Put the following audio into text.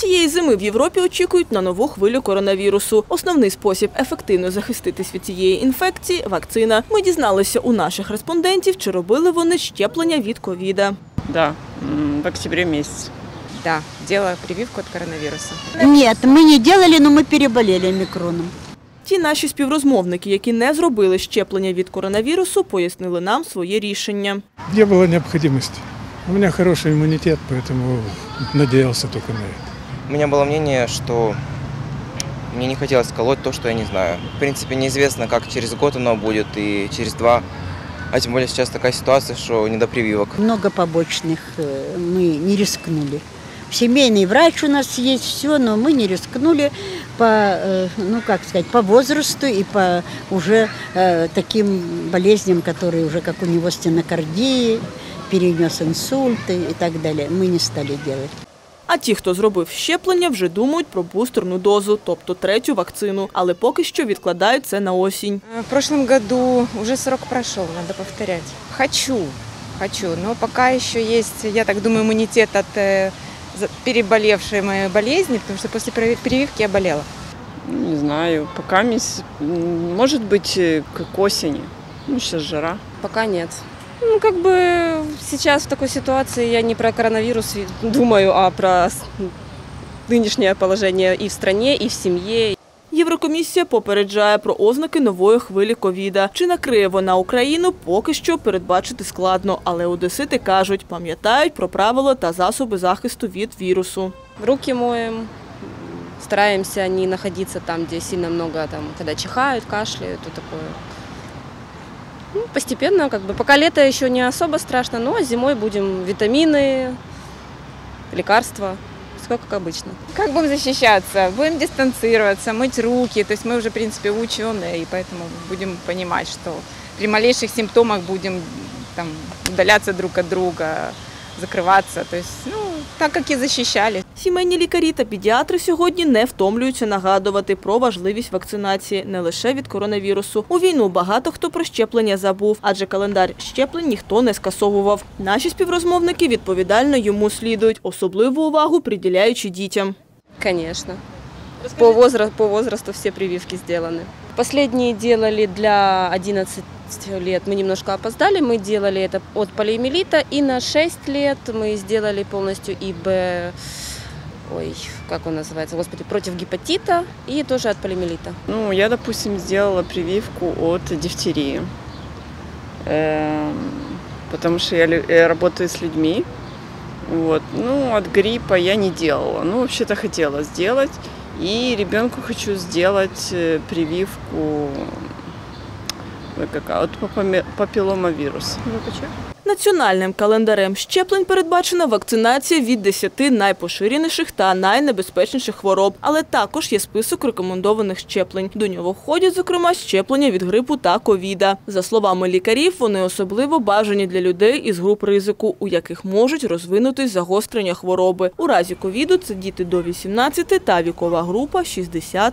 Цієї зими в Європі очікують на нову хвилю коронавірусу. Основний спосіб ефективно захиститись від цієї інфекції вакцина. Ми дізналися у наших респондентів, чи робили вони щеплення від ковіда. Да, м, в октябре месяце. Да, делала прививку от коронавируса. Нет, мы не делали, но мы переболели омикроном. Ті наші співрозмовники, які не зробили щеплення від коронавірусу, пояснили нам своє рішення. Не было необходимости. У меня хороший иммунитет, поэтому надеялся только на это. У меня было мнение, что мне не хотелось колоть то, что я не знаю. В принципе, неизвестно, как через год оно будет и через два. А тем более сейчас такая ситуация, что не до прививок. Много побочных э, мы не рискнули. Семейный врач у нас есть, все, но мы не рискнули по, э, ну как сказать, по возрасту и по уже э, таким болезням, которые уже как у него стенокардии, перенес инсульты и так далее. Мы не стали делать. А ті, хто зробив щеплення, вже думають про бустерну дозу, тобто третю вакцину, але поки що відкладають це на осінь. Э, В прошлом году уже срок прошел, надо повторять. Хочу, хочу, но пока еще есть, я так думаю, иммунитет от э, за- переболевшей моей болезни, потому что после привив- прививки я болела. Не знаю, пока мисс, м, может быть, э, к осени. Ну, сейчас жара. Пока нет. Ну, как бы сейчас в такой ситуации я не про коронавирус думаю, а про нынешнее положение и в стране, и в семье. Єврокомісія попереджає про ознаки нової хвилі ковіда. Чи накриє вона Україну, поки що передбачити складно. Але одесити кажуть, пам'ятають про правила та засоби захисту від вірусу. Руки моем, стараемся не находиться там, где сильно много, там, когда чихают, кашляют и такое. Ну, постепенно, как бы, пока лето еще не особо страшно, но зимой будем витамины, лекарства, все как обычно. Как будем защищаться? Будем дистанцироваться, мыть руки. То есть мы уже, в принципе, ученые, и поэтому будем понимать, что при малейших симптомах будем там, удаляться друг от друга, закрываться. То есть, ну, так, как и защищали. Сімейні лікарі та педіатри сьогодні не втомлюються нагадувати про важливість вакцинації не лише від коронавірусу. У війну багато хто про щеплення забув, адже календар щеплень ніхто не скасовував. Наші співрозмовники відповідально йому слідують, особливу увагу приділяючи дітям. Конечно. По возрасту, по возрасту все прививки сделаны. Последние делали для 11 лет. Мы немножко опоздали. Мы делали это от полиомиелита. И на 6 лет мы сделали полностью ИБ... Ой, как он называется? Господи, против гепатита и тоже от полиомиелита. Ну, я, допустим, сделала прививку от дифтерии. Эм, Потому что я я работаю с людьми. Вот. Ну, от гриппа я не делала. Ну, вообще-то хотела сделать. И ребенку хочу сделать э, прививку ой, от папоме- папилломавируса. Національним календарем щеплень передбачена вакцинація від 10 найпоширеніших та найнебезпечніших хвороб, але також є список рекомендованих щеплень. До нього входять, зокрема, щеплення від грипу та ковіда. За словами лікарів, вони особливо бажані для людей із груп ризику, у яких можуть розвинутись загострення хвороби. У разі ковіду це діти до 18 та вікова група 60+.